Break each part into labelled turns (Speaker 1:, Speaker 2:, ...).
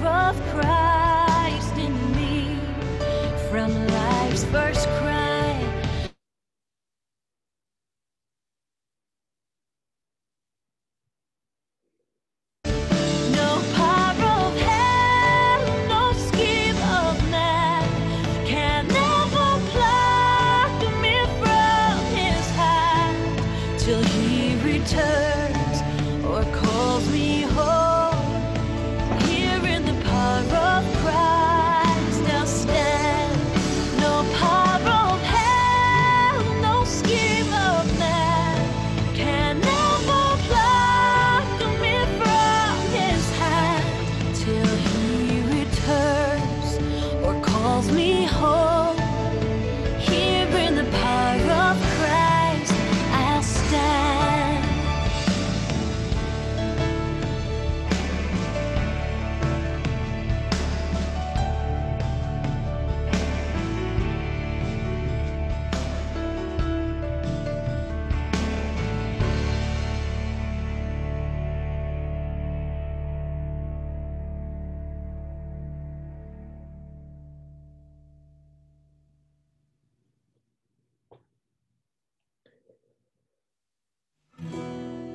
Speaker 1: of Christ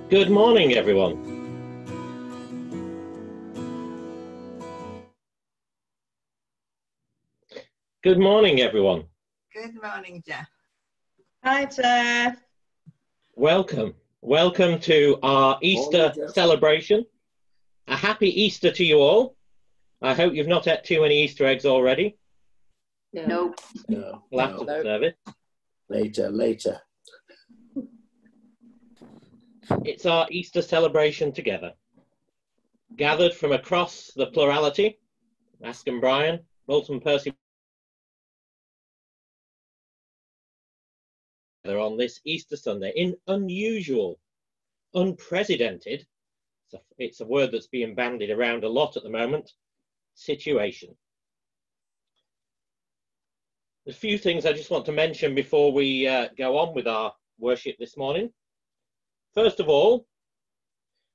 Speaker 2: Good morning, everyone. Good morning, everyone.
Speaker 3: Good morning, Jeff.
Speaker 4: Hi, Jeff.
Speaker 2: Welcome. Welcome to our Easter
Speaker 5: Morning,
Speaker 2: celebration. A happy Easter to you all. I hope you've not ate too many Easter eggs already.
Speaker 4: Nope.
Speaker 5: No,
Speaker 2: Till after
Speaker 5: no.
Speaker 2: the service.
Speaker 5: Later, later.
Speaker 2: It's our Easter celebration together. Gathered from across the plurality, Askham Bryan, Milton Percy, on this Easter Sunday in unusual, unprecedented, it's a, it's a word that's being bandied around a lot at the moment, situation. A few things I just want to mention before we uh, go on with our worship this morning. First of all,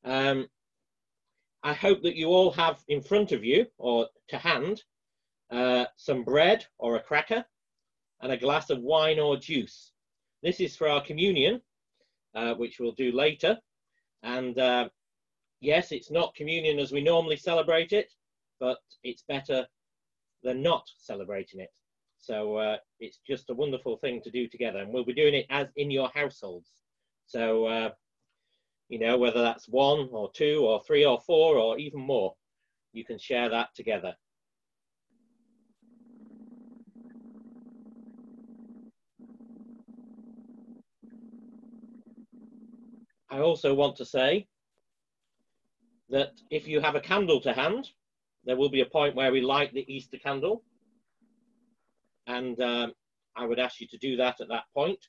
Speaker 2: um, I hope that you all have in front of you or to hand uh, some bread or a cracker and a glass of wine or juice. This is for our communion, uh, which we'll do later. And uh, yes, it's not communion as we normally celebrate it, but it's better than not celebrating it. So uh, it's just a wonderful thing to do together, and we'll be doing it as in your households. So uh, you know, whether that's one or two or three or four or even more, you can share that together. I also want to say that if you have a candle to hand, there will be a point where we light the Easter candle. And um, I would ask you to do that at that point.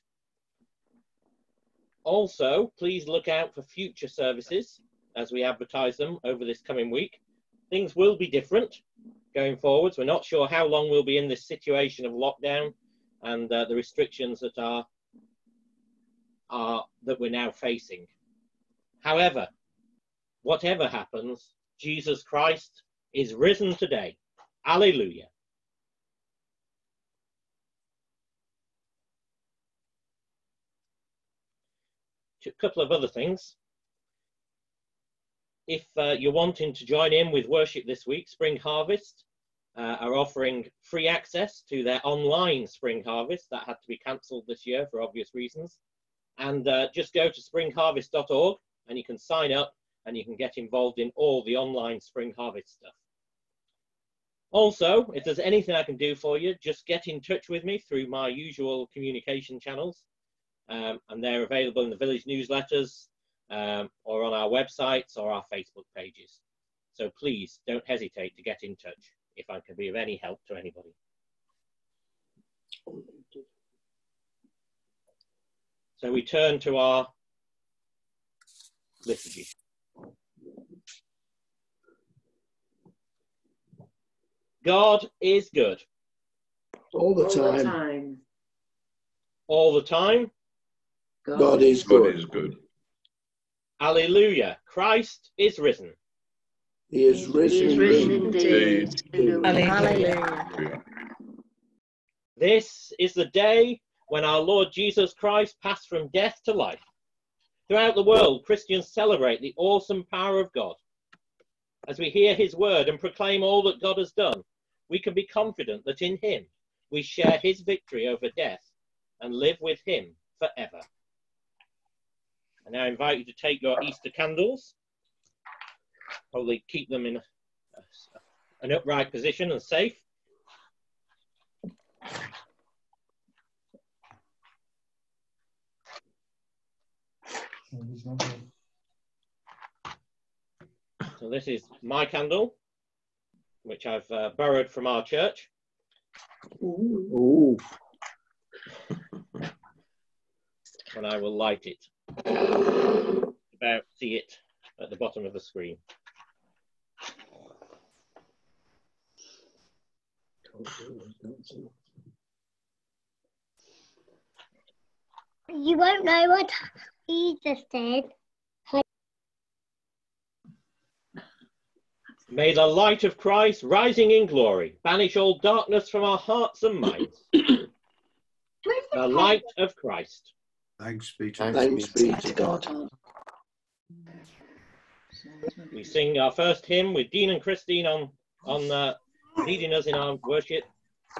Speaker 2: Also, please look out for future services as we advertise them over this coming week. Things will be different going forwards. We're not sure how long we'll be in this situation of lockdown and uh, the restrictions that are, are that we're now facing. However, whatever happens, Jesus Christ is risen today. Alleluia. A couple of other things. If uh, you're wanting to join in with worship this week, Spring Harvest uh, are offering free access to their online Spring Harvest. That had to be cancelled this year for obvious reasons. And uh, just go to springharvest.org and you can sign up and you can get involved in all the online Spring Harvest stuff. Also, if there's anything I can do for you, just get in touch with me through my usual communication channels um, and they're available in the village newsletters um, or on our websites or our Facebook pages. So please don't hesitate to get in touch if I can be of any help to anybody. So we turn to our liturgy. God is good
Speaker 5: All the
Speaker 4: All the
Speaker 5: time.
Speaker 4: time.
Speaker 2: all the time.
Speaker 5: God is
Speaker 6: God
Speaker 5: good.
Speaker 6: is good.
Speaker 2: Alleluia. Christ is risen.
Speaker 5: He is risen,
Speaker 4: He is risen
Speaker 5: indeed.
Speaker 4: indeed.
Speaker 5: Hallelujah.
Speaker 4: Hallelujah.
Speaker 2: This is the day when our Lord Jesus Christ passed from death to life. Throughout the world, Christians celebrate the awesome power of God. As we hear his word and proclaim all that God has done, we can be confident that in him we share his victory over death and live with him forever. I now invite you to take your Easter candles. Probably keep them in a, an upright position and safe. So this is my candle, which I've uh, borrowed from our church.
Speaker 5: Ooh.
Speaker 2: and I will light it. About see it at the bottom of the screen.
Speaker 6: You won't know what Jesus did.
Speaker 2: May the light of Christ, rising in glory, banish all darkness from our hearts and minds. the light of Christ.
Speaker 7: Thanks be to
Speaker 5: Thanks be to God.
Speaker 2: We sing our first hymn with Dean and Christine on on uh, leading us in our worship.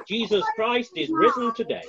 Speaker 2: Jesus Christ is risen today.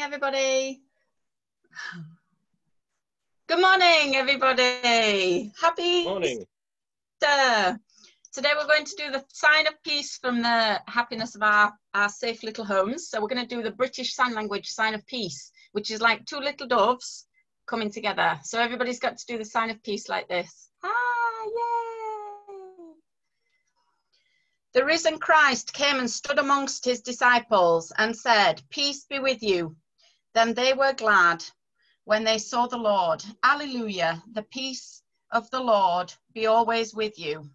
Speaker 8: Morning, everybody. Good morning, everybody. Happy
Speaker 2: Morning.
Speaker 8: Easter. Today we're going to do the sign of peace from the happiness of our, our safe little homes. So we're going to do the British Sign Language sign of peace, which is like two little doves coming together. So everybody's got to do the sign of peace like this. Ah, yay! The risen Christ came and stood amongst his disciples and said, Peace be with you. Then they were glad when they saw the Lord. Alleluia. The peace of the Lord be always with you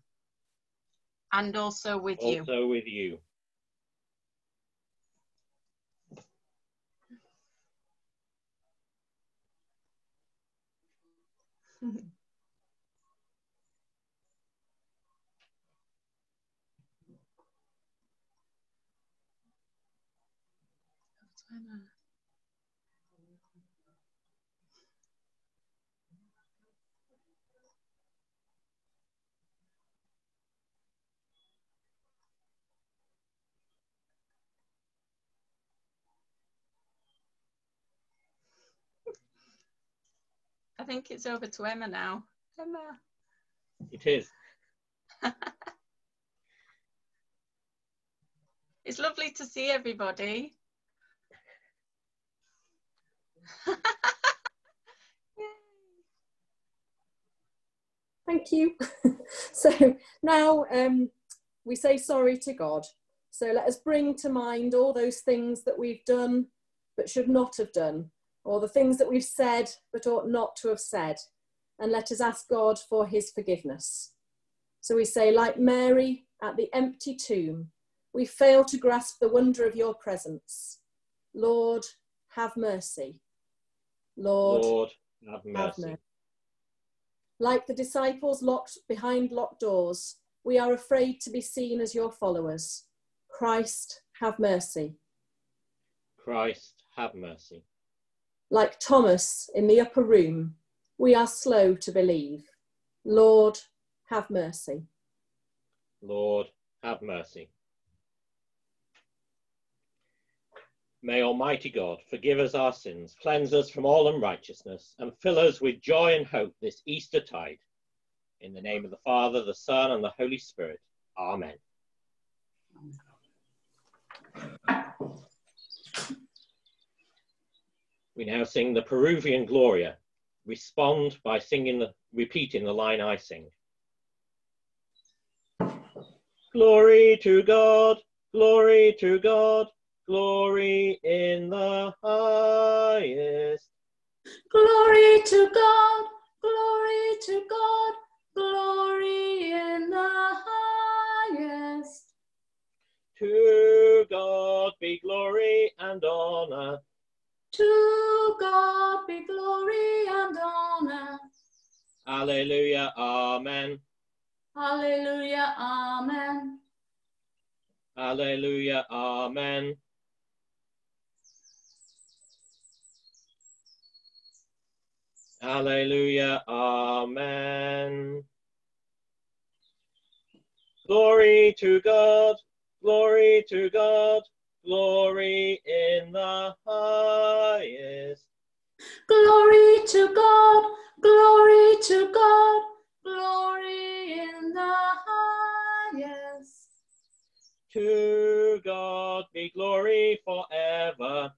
Speaker 8: and also with you.
Speaker 2: Also with you.
Speaker 8: I think it's over to Emma now. Emma.
Speaker 2: It is.
Speaker 8: It's lovely to see everybody.
Speaker 7: Thank you. so now um, we say sorry to God. So let us bring to mind all those things that we've done but should not have done, or the things that we've said but ought not to have said, and let us ask God for his forgiveness. So we say, like Mary at the empty tomb, we fail to grasp the wonder of your presence. Lord, have mercy. Lord,
Speaker 2: Lord, have
Speaker 7: have
Speaker 2: mercy.
Speaker 7: mercy. Like the disciples locked behind locked doors, we are afraid to be seen as your followers. Christ, have mercy.
Speaker 2: Christ, have mercy.
Speaker 7: Like Thomas in the upper room, we are slow to believe. Lord, have mercy.
Speaker 2: Lord, have mercy. May Almighty God forgive us our sins, cleanse us from all unrighteousness, and fill us with joy and hope this Easter tide. In the name of the Father, the Son, and the Holy Spirit. Amen. We now sing the Peruvian Gloria. Respond by singing the, repeating the line I sing. Glory to God, glory to God, glory in the highest.
Speaker 5: Glory to God, glory to God, glory in the highest.
Speaker 2: To God be glory and honor,
Speaker 5: To God be glory and honor.
Speaker 2: Alleluia, Amen,
Speaker 5: Hallelujah, Amen.
Speaker 2: Alleluia, Amen. Alleluia, Amen. Glory to God, glory to God, glory in the highest.
Speaker 5: Glory to God, glory to God, glory in the highest.
Speaker 2: To God be glory forever.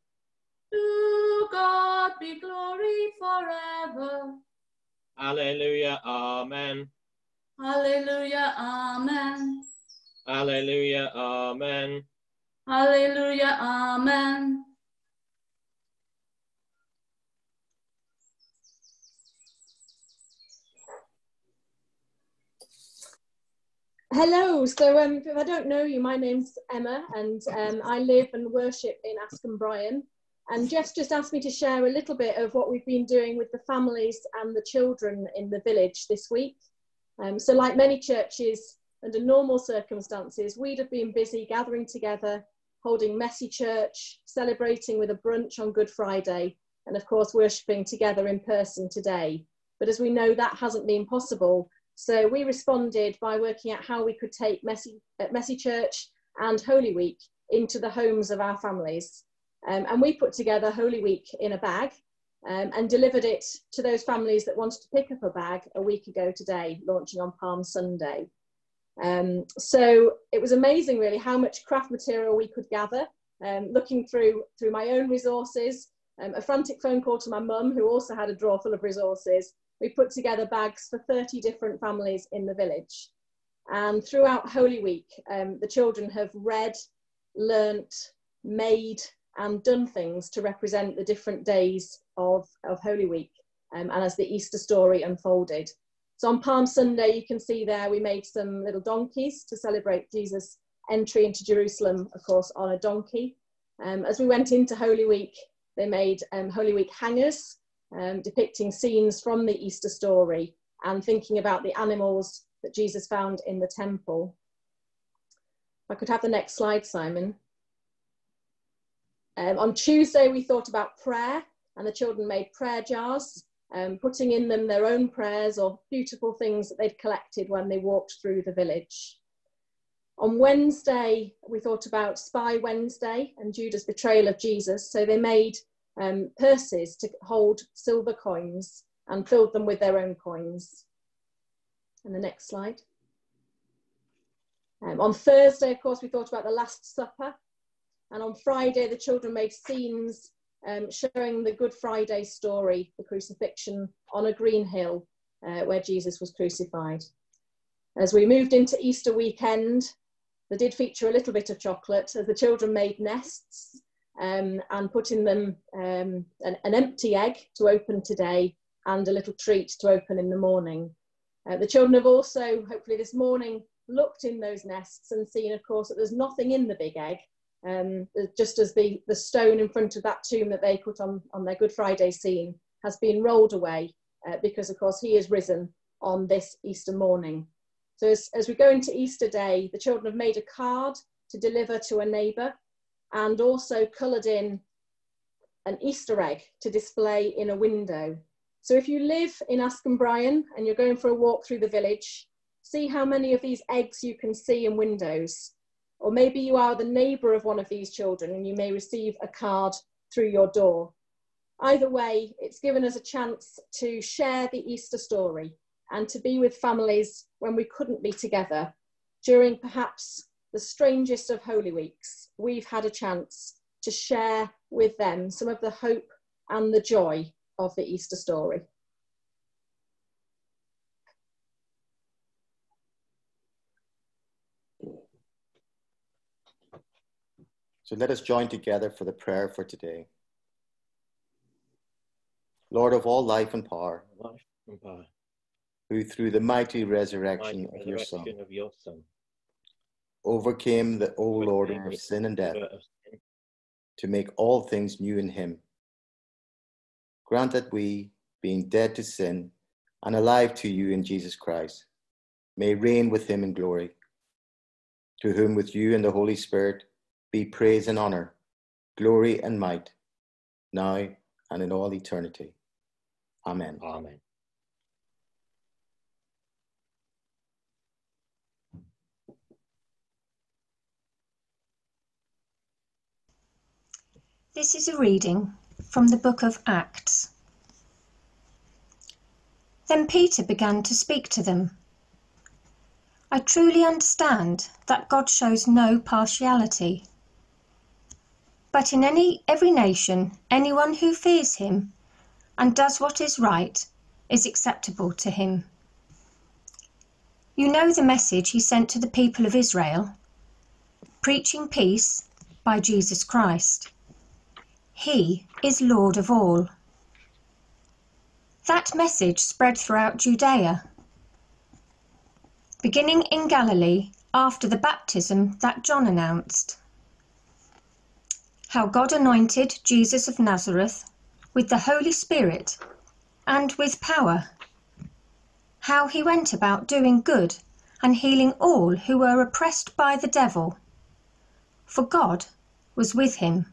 Speaker 5: To God be glory forever.
Speaker 2: Alleluia, Amen.
Speaker 5: Hallelujah, Amen.
Speaker 2: Alleluia, Amen.
Speaker 5: Hallelujah, Amen.
Speaker 7: Hello. So, um, if I don't know you, my name's Emma, and um, I live and worship in Askham Bryan. And Jess just asked me to share a little bit of what we've been doing with the families and the children in the village this week. Um, so, like many churches, under normal circumstances, we'd have been busy gathering together, holding messy church, celebrating with a brunch on Good Friday, and of course, worshipping together in person today. But as we know, that hasn't been possible. So we responded by working out how we could take Messy, Messy Church and Holy Week into the homes of our families. Um, and we put together Holy Week in a bag um, and delivered it to those families that wanted to pick up a bag a week ago today, launching on Palm Sunday. Um, so it was amazing, really, how much craft material we could gather. Um, looking through through my own resources, um, a frantic phone call to my mum, who also had a drawer full of resources. We put together bags for 30 different families in the village. And throughout Holy Week, um, the children have read, learnt, made, and done things to represent the different days of, of Holy Week um, and as the Easter story unfolded. So on Palm Sunday, you can see there we made some little donkeys to celebrate Jesus' entry into Jerusalem, of course, on a donkey. Um, as we went into Holy Week, they made um, Holy Week hangers um, depicting scenes from the Easter story and thinking about the animals that Jesus found in the temple. If I could have the next slide, Simon. Um, on Tuesday, we thought about prayer, and the children made prayer jars um, putting in them their own prayers or beautiful things that they'd collected when they walked through the village. On Wednesday, we thought about Spy Wednesday and Judas' betrayal of Jesus. So they made um, purses to hold silver coins and filled them with their own coins. And the next slide. Um, on Thursday, of course, we thought about the Last Supper. And on Friday, the children made scenes um, showing the Good Friday story, the crucifixion on a green hill uh, where Jesus was crucified. As we moved into Easter weekend, there did feature a little bit of chocolate as the children made nests um, and put in them um, an, an, empty egg to open today and a little treat to open in the morning. Uh, the children have also, hopefully this morning, looked in those nests and seen, of course, that there's nothing in the big egg, um, just as the, the stone in front of that tomb that they put on, on their Good Friday scene has been rolled away uh, because, of course, he is risen on this Easter morning. So as, as we go into Easter Day, the children have made a card to deliver to a neighbour and also coloured in an Easter egg to display in a window. So if you live in Askham Bryan and you're going for a walk through the village, see how many of these eggs you can see in windows or maybe you are the neighbour of one of these children and you may receive a card through your door. Either way, it's given us a chance to share the Easter story and to be with families when we couldn't be together. During perhaps the strangest of Holy Weeks, we've had a chance to share with them some of the hope and the joy of the Easter story.
Speaker 9: So let us join together for the prayer for today. Lord of all life and power,
Speaker 2: life and power
Speaker 9: who through the mighty resurrection,
Speaker 2: mighty
Speaker 9: of, your Son,
Speaker 2: of your Son
Speaker 9: overcame the old Lord of sin and death to make all things new in him. Grant that we, being dead to sin and alive to you in Jesus Christ, may reign with him in glory, to whom with you and the Holy Spirit be praise and honor, glory and might, now and in all eternity. Amen.
Speaker 2: Amen.
Speaker 10: This is a reading from the book of Acts. Then Peter began to speak to them. I truly understand that God shows no partiality. But in any every nation, anyone who fears him and does what is right is acceptable to him. You know the message he sent to the people of Israel, preaching peace by Jesus Christ. He is Lord of all. That message spread throughout Judea, beginning in Galilee after the baptism that John announced how God anointed Jesus of Nazareth with the Holy Spirit and with power, how he went about doing good and healing all who were oppressed by the devil, for God was with him.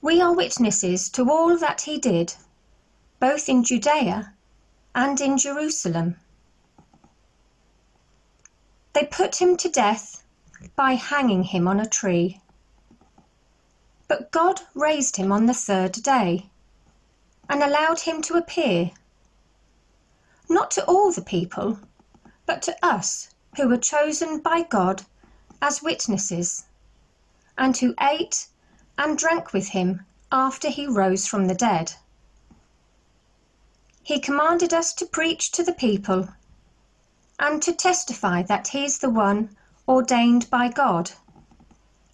Speaker 10: We are witnesses to all that he did, both in Judea and in Jerusalem. They put him to death by hanging him on a tree. But God raised him on the third day and allowed him to appear, not to all the people,
Speaker 11: but to us who were chosen by God as witnesses, and who ate and drank with him after he rose from the dead. He commanded us to preach to the people and to testify that he is the one ordained by God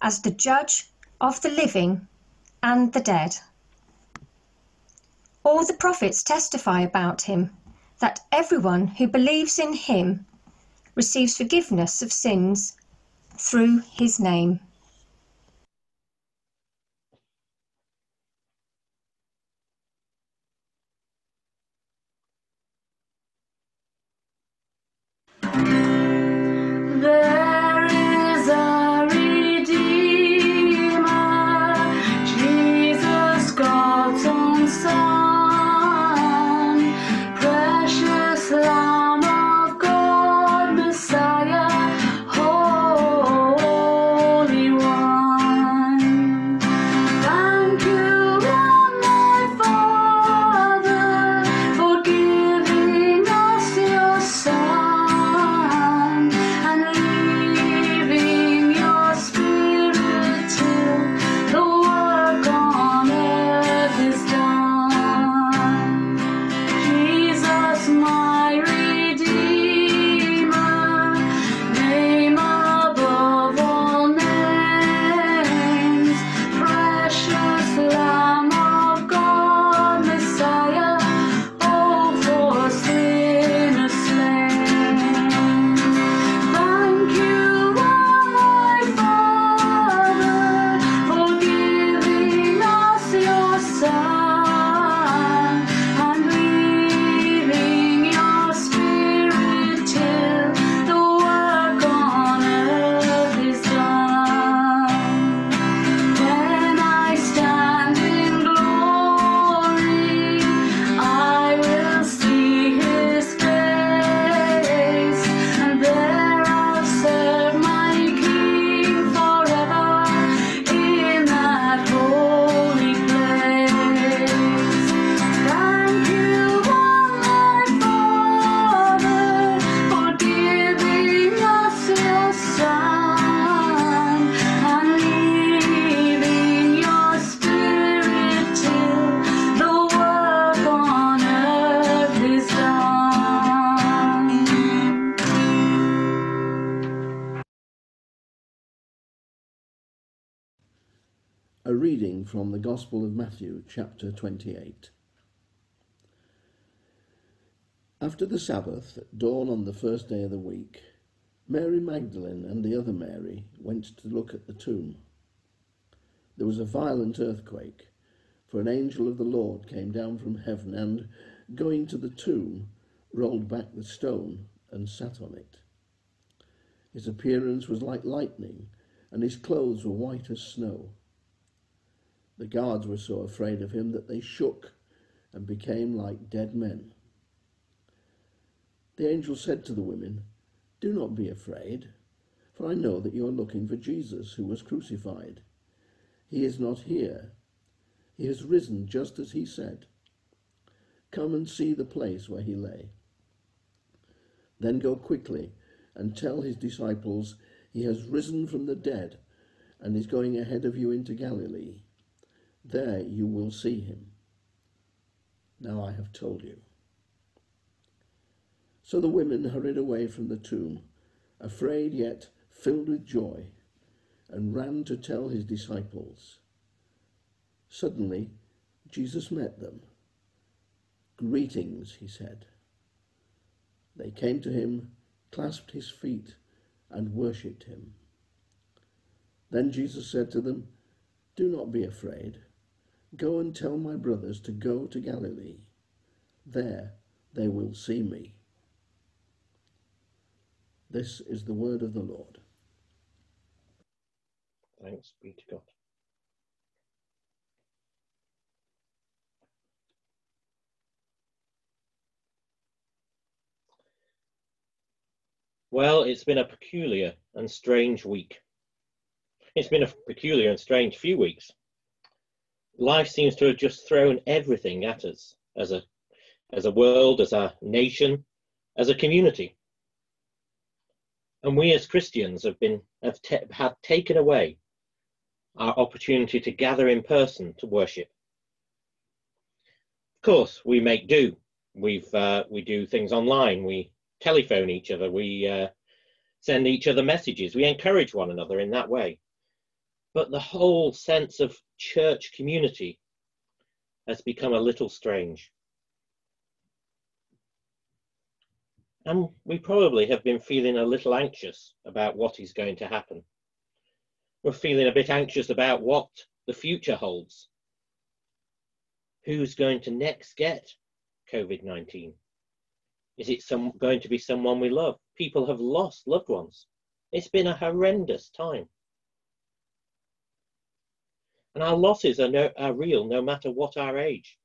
Speaker 11: as the judge of the living and the dead. All the prophets testify about him that everyone who believes in him receives forgiveness of sins through his name.
Speaker 12: Reading from the Gospel of Matthew, chapter 28. After the Sabbath, at dawn on the first day of the week, Mary Magdalene and the other Mary went to look at the tomb. There was a violent earthquake, for an angel of the Lord came down from heaven and, going to the tomb, rolled back the stone and sat on it. His appearance was like lightning, and his clothes were white as snow. The guards were so afraid of him that they shook and became like dead men. The angel said to the women, Do not be afraid, for I know that you are looking for Jesus who was crucified. He is not here. He has risen just as he said. Come and see the place where he lay. Then go quickly and tell his disciples he has risen from the dead and is going ahead of you into Galilee. There you will see him. Now I have told you. So the women hurried away from the tomb, afraid yet filled with joy, and ran to tell his disciples. Suddenly, Jesus met them. Greetings, he said. They came to him, clasped his feet, and worshipped him. Then Jesus said to them, Do not be afraid. Go and tell my brothers to go to Galilee. There they will see me. This is the word of the Lord.
Speaker 2: Thanks be to God. Well, it's been a peculiar and strange week. It's been a peculiar and strange few weeks. Life seems to have just thrown everything at us as a, as a world, as a nation, as a community. And we as Christians have been have, ta- have taken away our opportunity to gather in person to worship. Of course, we make do. We've uh, we do things online. We telephone each other. We uh, send each other messages. We encourage one another in that way. But the whole sense of church community has become a little strange. And we probably have been feeling a little anxious about what is going to happen. We're feeling a bit anxious about what the future holds. Who's going to next get COVID 19? Is it some, going to be someone we love? People have lost loved ones. It's been a horrendous time. And our losses are, no, are real no matter what our age.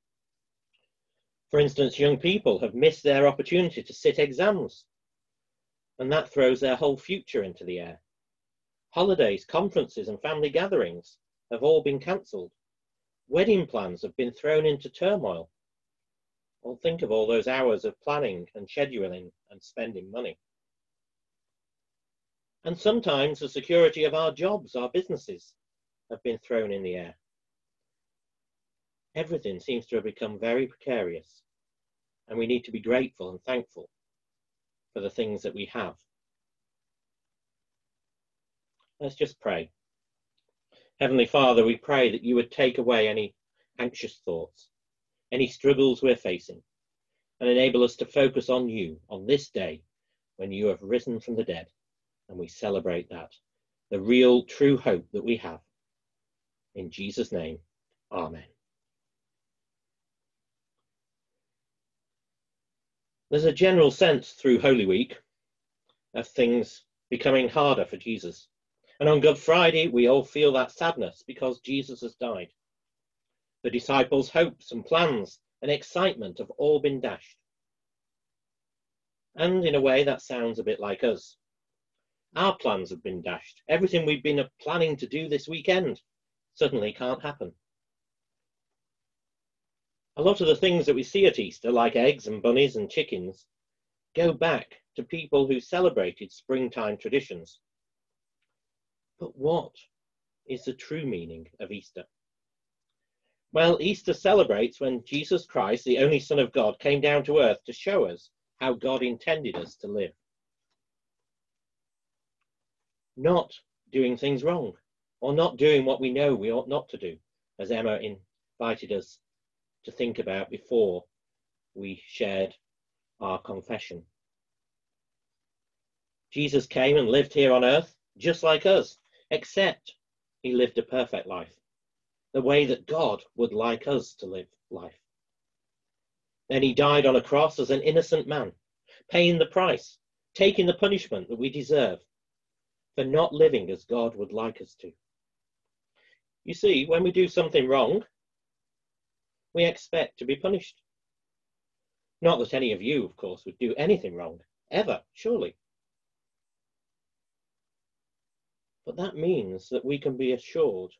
Speaker 2: For instance, young people have missed their opportunity to sit exams, and that throws their whole future into the air. Holidays, conferences, and family gatherings have all been cancelled. Wedding plans have been thrown into turmoil. Well, think of all those hours of planning and scheduling and spending money. And sometimes the security of our jobs, our businesses, have been thrown in the air. Everything seems to have become very precarious, and we need to be grateful and thankful for the things that we have. Let's just pray. Heavenly Father, we pray that you would take away any anxious thoughts, any struggles we're facing, and enable us to focus on you on this day when you have risen from the dead, and we celebrate that, the real, true hope that we have. In Jesus' name, Amen. There's a general sense through Holy Week of things becoming harder for Jesus. And on Good Friday, we all feel that sadness because Jesus has died. The disciples' hopes and plans and excitement have all been dashed. And in a way, that sounds a bit like us. Our plans have been dashed. Everything we've been planning to do this weekend suddenly can't happen. A lot of the things that we see at Easter, like eggs and bunnies and chickens, go back to people who celebrated springtime traditions. But what is the true meaning of Easter? Well, Easter celebrates when Jesus Christ, the only Son of God, came down to earth to show us how God intended us to live. Not doing things wrong, or not doing what we know we ought not to do, as Emma invited us to think about before we shared our confession. Jesus came and lived here on earth just like us, except he lived a perfect life, the way that God would like us to live life. Then he died on a cross as an innocent man, paying the price, taking the punishment that we deserve for not living as God would like us to. You see, when we do something wrong, we expect to be punished. Not that any of you, of course, would do anything wrong, ever, surely. But that means that we can be assured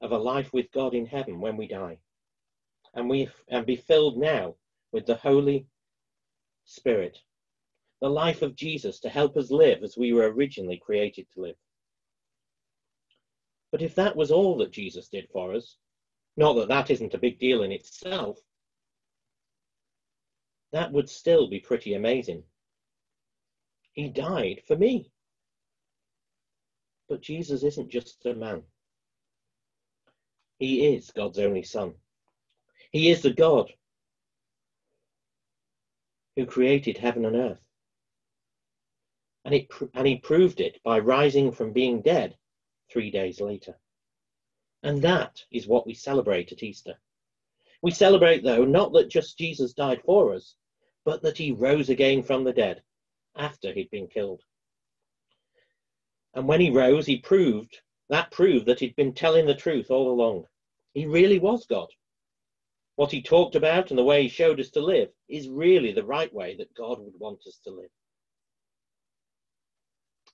Speaker 2: of a life with God in heaven when we die. And we and be filled now with the Holy Spirit, the life of Jesus to help us live as we were originally created to live. But if that was all that Jesus did for us, not that that isn't a big deal in itself, that would still be pretty amazing. He died for me. But Jesus isn't just a man. He is God's only Son. He is the God who created heaven and earth. And, it, and he proved it by rising from being dead three days later. And that is what we celebrate at Easter. We celebrate, though, not that just Jesus died for us, but that he rose again from the dead after he'd been killed. And when he rose, he proved, that proved that he'd been telling the truth all along. He really was God. What he talked about and the way he showed us to live is really the right way that God would want us to live.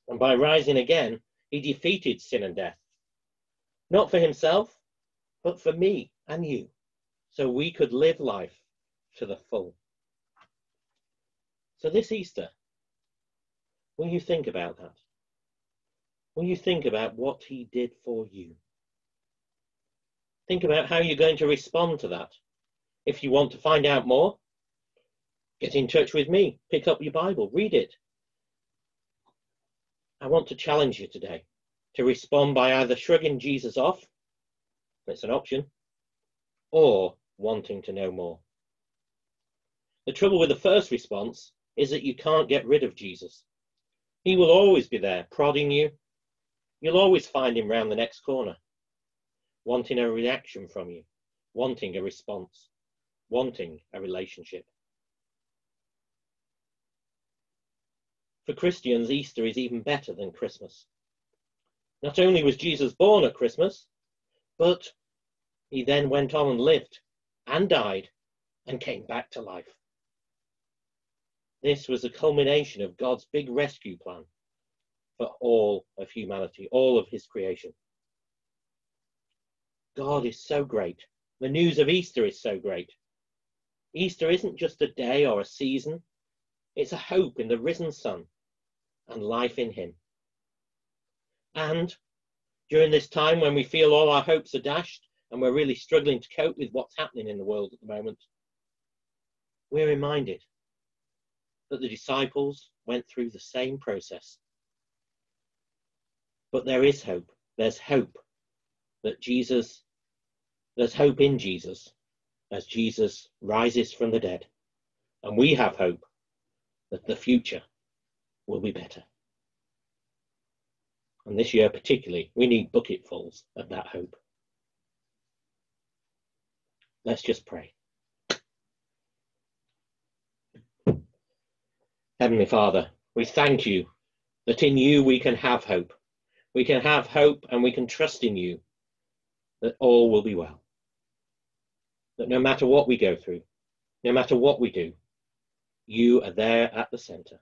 Speaker 2: And by rising again, he defeated sin and death. Not for himself, but for me and you, so we could live life to the full. So this Easter, Will you think about that? Will you think about what he did for you? Think about how you're going to respond to that. If you want to find out more, get in touch with me. Pick up your Bible, read it. I want to challenge you today to respond by either shrugging Jesus off, it's an option, or wanting to know more. The trouble with the first response is that you can't get rid of Jesus. He will always be there, prodding you. You'll always find him round the next corner, wanting a reaction from you, wanting a response, wanting a relationship. For Christians, Easter is even better than Christmas. Not only was Jesus born at Christmas, but he then went on and lived and died and came back to life. This was the culmination of God's big rescue plan for all of humanity, all of his creation. God is so great. The news of Easter is so great. Easter isn't just a day or a season, it's a hope in the risen Son and life in him. And during this time when we feel all our hopes are dashed and we're really struggling to cope with what's happening in the world at the moment, we're reminded that the disciples went through the same process. But there is hope. There's hope that Jesus, there's hope in Jesus as Jesus rises from the dead. And we have hope that the future will be better. And this year, particularly, we need bucketfuls of that hope. Let's just pray. Heavenly Father, we thank you that in you we can have hope. We can have hope and we can trust in you that all will be well. That no matter what we go through, no matter what we do, you are there at the center.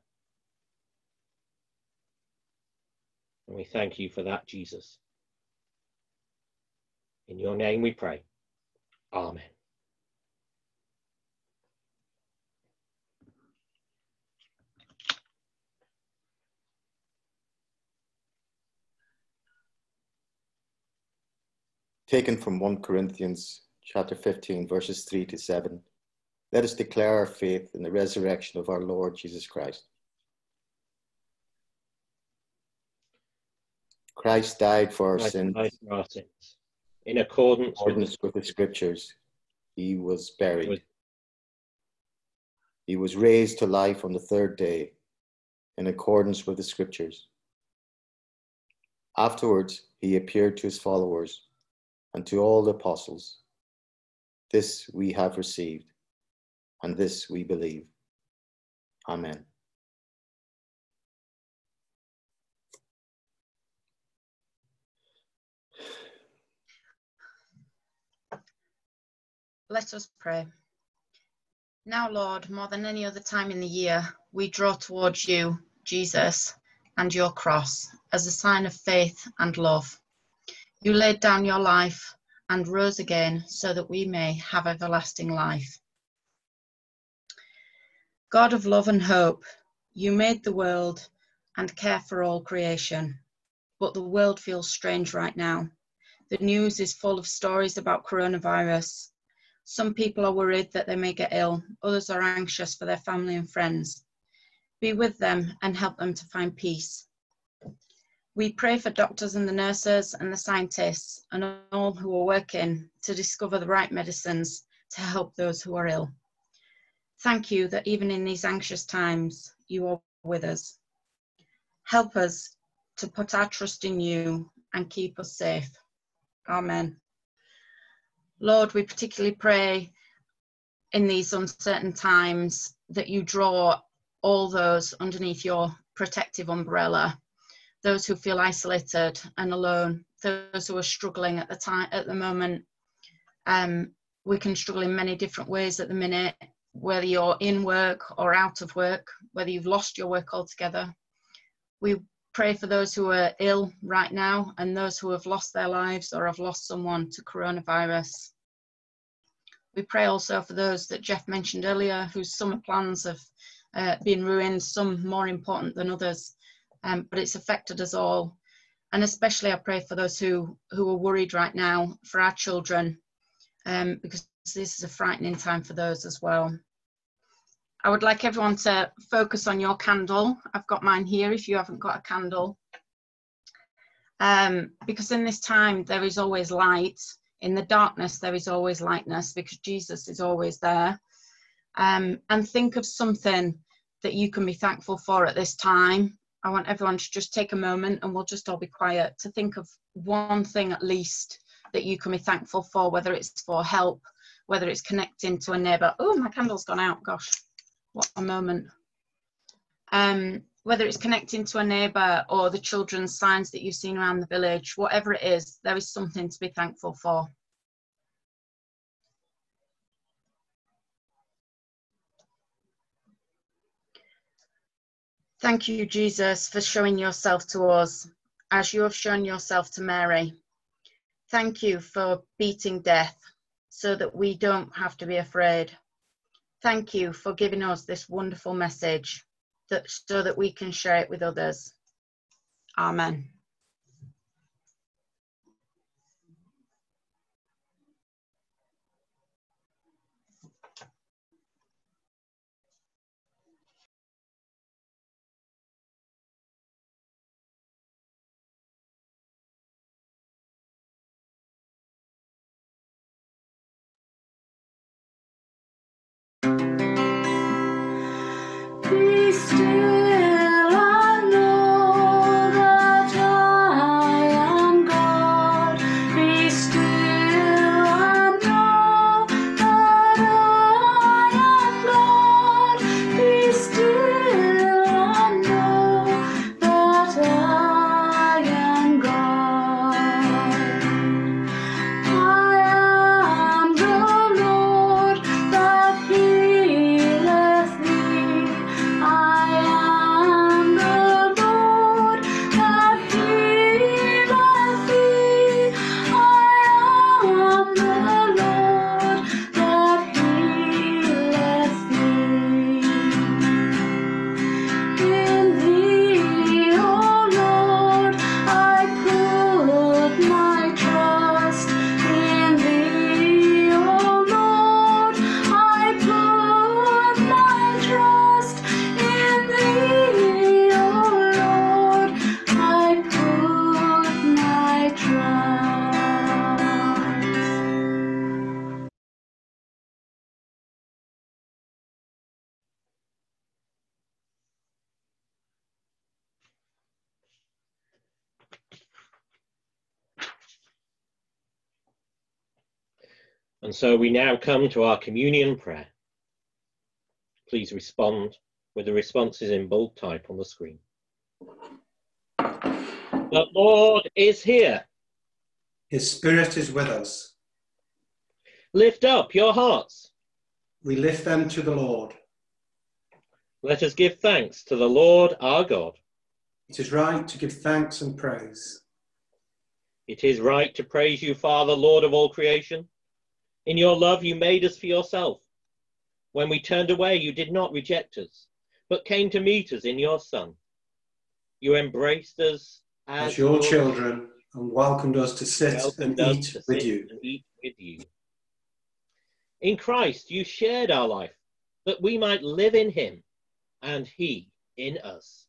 Speaker 2: And we thank you for that, Jesus. In your name we pray. Amen.
Speaker 9: Taken from 1 Corinthians chapter 15, verses 3 to 7. Let us declare our faith in the resurrection of our Lord Jesus Christ. Christ died for our sins.
Speaker 2: for our sins. In accordance,
Speaker 9: In accordance with the scriptures, he was buried.
Speaker 2: Was-
Speaker 9: He was raised to life on the third day in accordance with the scriptures. Afterwards, he appeared to his followers and to all the apostles. This we have received, and this we believe. Amen.
Speaker 8: Let us pray. Now, Lord, more than any other time in the year, we draw towards you, Jesus, and your cross as a sign of faith and love. You laid down your life and rose again so that we may have everlasting life. God of love and hope, you made the world and care for all creation, but the world feels strange right now. The news is full of stories about coronavirus. Some people are worried that they may get ill, others are anxious for their family and friends. Be with them and help them to find peace. We pray for doctors and the nurses and the scientists and all who are working to discover the right medicines to help those who are ill. Thank you that even in these anxious times, you are with us. Help us to put our trust in you and keep us safe. Amen. Lord, we particularly pray in these uncertain times that you draw all those underneath your protective umbrella, those who feel isolated and alone, those who are struggling at the time at the moment. Um, we can struggle in many different ways at the minute, whether you're in work or out of work, whether you've lost your work altogether. We pray for those who are ill right now and those who have lost their lives or have lost someone to coronavirus. We pray also for those that Jeff mentioned earlier whose summer plans have, uh, been ruined, some more important than others, um, but it's affected us all. And especially, I pray for those who, who are worried right now for our children, um, because this is a frightening time for those as well. I would like everyone to focus on your candle. I've got mine here if you haven't got a candle. Um, because in this time, there is always light. In the darkness, there is always lightness because Jesus is always there. Um, and think of something that you can be thankful for at this time. I want everyone to just take a moment and we'll just all be quiet to think of one thing at least that you can be thankful for, whether it's for help, whether it's connecting to a neighbour. Oh, my candle's gone out. Gosh, what a moment. Um, whether it's connecting to a neighbour or the children's signs that you've seen around the village, whatever it is, there is something to be thankful for. Thank you, Jesus, for showing yourself to us as you have shown yourself to Mary. Thank you for beating death so that we don't have to be afraid. Thank you for giving us this wonderful message that, so that we can share it with others. Amen.
Speaker 5: And
Speaker 2: so we now come to our communion prayer. Please respond with the responses in bold type on the screen. The Lord is here.
Speaker 13: His Spirit is with us.
Speaker 2: Lift up your hearts.
Speaker 13: We lift them to the Lord.
Speaker 2: Let us give thanks to the Lord our God.
Speaker 13: It is right to give thanks and praise.
Speaker 2: It is right to praise you, Father, Lord of all creation. In your love, you made us for yourself. When we turned away, you did not reject us, but came to meet us in your Son. You embraced us as,
Speaker 13: As your children and welcomed us to sit and eat with you.
Speaker 2: eat with you. In Christ, you shared our life, that we might live in him and he in us.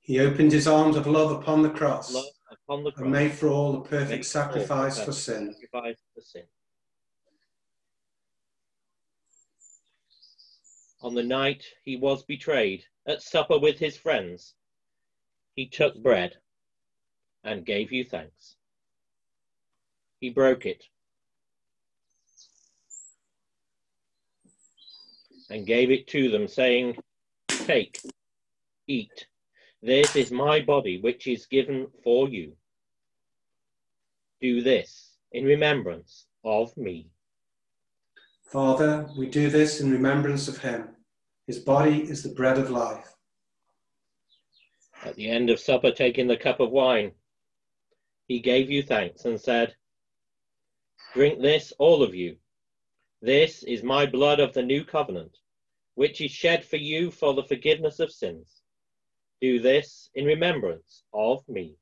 Speaker 13: He opened his arms of love upon the cross
Speaker 2: upon the cross.
Speaker 13: and made for all the
Speaker 2: made
Speaker 13: perfect
Speaker 2: for all
Speaker 13: sacrifice
Speaker 2: the
Speaker 13: for
Speaker 2: perfect
Speaker 13: sin.
Speaker 2: sacrifice for sin. On the night he was betrayed, at supper with his friends, he took bread and gave you thanks. He broke it and gave it to them, saying, Take, eat. This is my body, which is given for you. Do this in remembrance of me.
Speaker 13: Father, we do this in remembrance of him. His body is the bread of life.
Speaker 2: At the end of supper, taking the cup of wine, he gave you thanks and said, Drink this, all of you. This is my blood of the new covenant, which is shed for you for the forgiveness of sins. Do this in remembrance of me.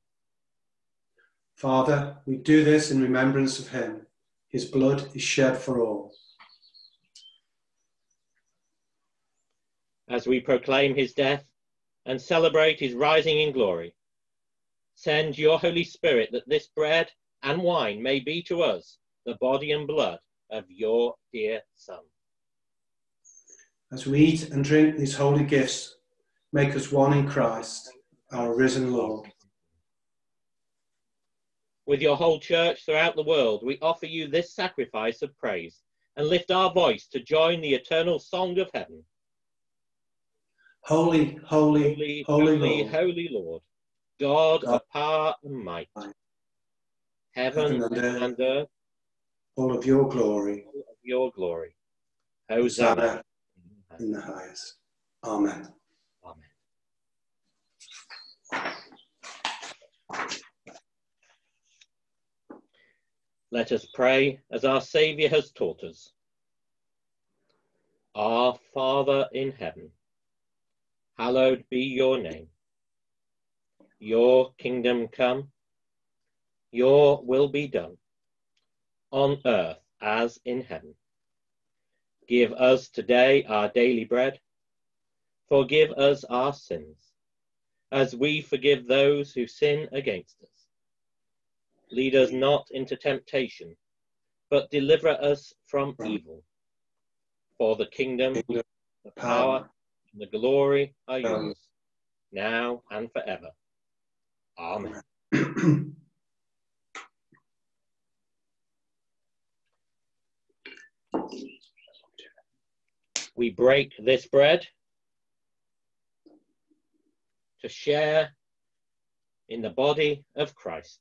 Speaker 13: Father, we do this in remembrance of him. His blood is shed for all.
Speaker 2: As we proclaim his death and celebrate his rising in glory, send your Holy Spirit that this bread and wine may be to us the body and blood of your dear Son.
Speaker 13: As we eat and drink these holy gifts, make us one in Christ, our risen Lord.
Speaker 2: With your whole church throughout the world, we offer you this sacrifice of praise and lift our voice to join the eternal song of heaven.
Speaker 13: Holy, holy,
Speaker 2: Holy,
Speaker 13: holy,
Speaker 2: holy,
Speaker 13: Lord.
Speaker 2: holy Lord, God
Speaker 13: God.
Speaker 2: of power and might, heaven
Speaker 13: and earth.
Speaker 2: and earth,
Speaker 13: all of your glory.
Speaker 2: all of your glory. Hosanna.
Speaker 13: Hosanna in the highest. Amen.
Speaker 2: Amen. Let us pray as our Saviour has taught us. Our Father in heaven, hallowed be your name. Your kingdom come, your will be done, on earth as in heaven. Give us today our daily bread. Forgive us our sins, as we forgive those who sin against us. Lead us not into temptation, but deliver us from evil. For the kingdom, the power, the glory are um, yours, now and forever. Amen. We break this bread to share in the body of Christ.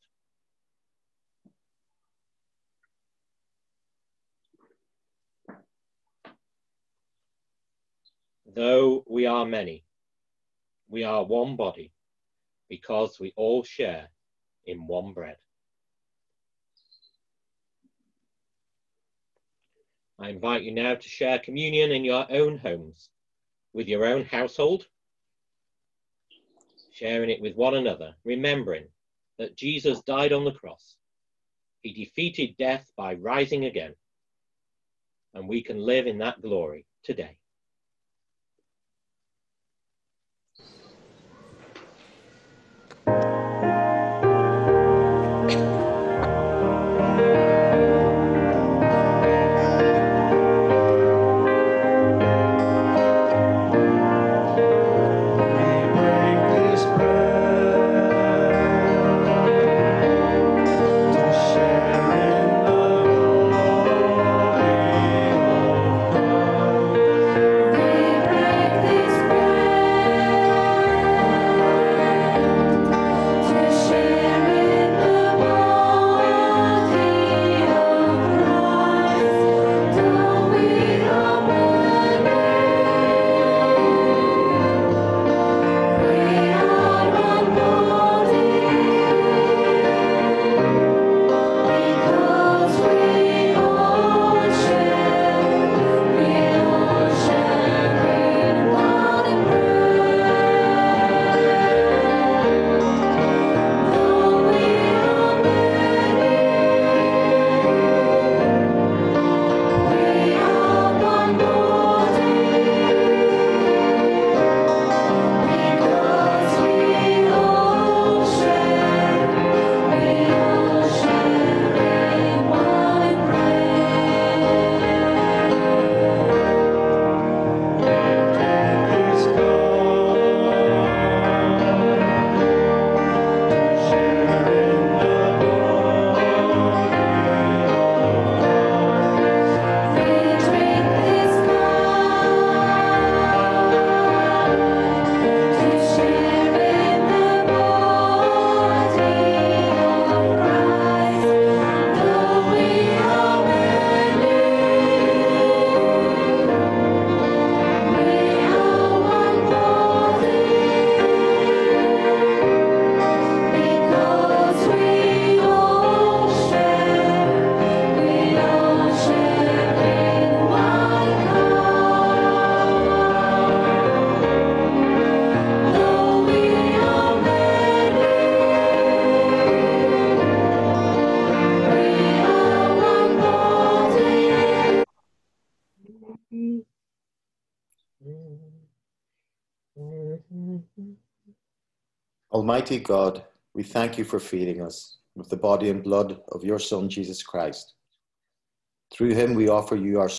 Speaker 2: Though we are many, we are one body because we all share in one bread. I invite you now to share communion in your own homes, with your own household, sharing it with one another, remembering that Jesus died on the cross. He defeated death by rising again, and we can live in that glory today.
Speaker 9: Almighty God, we thank you for feeding us with the body and blood of your Son, Jesus Christ. Through him, we offer you our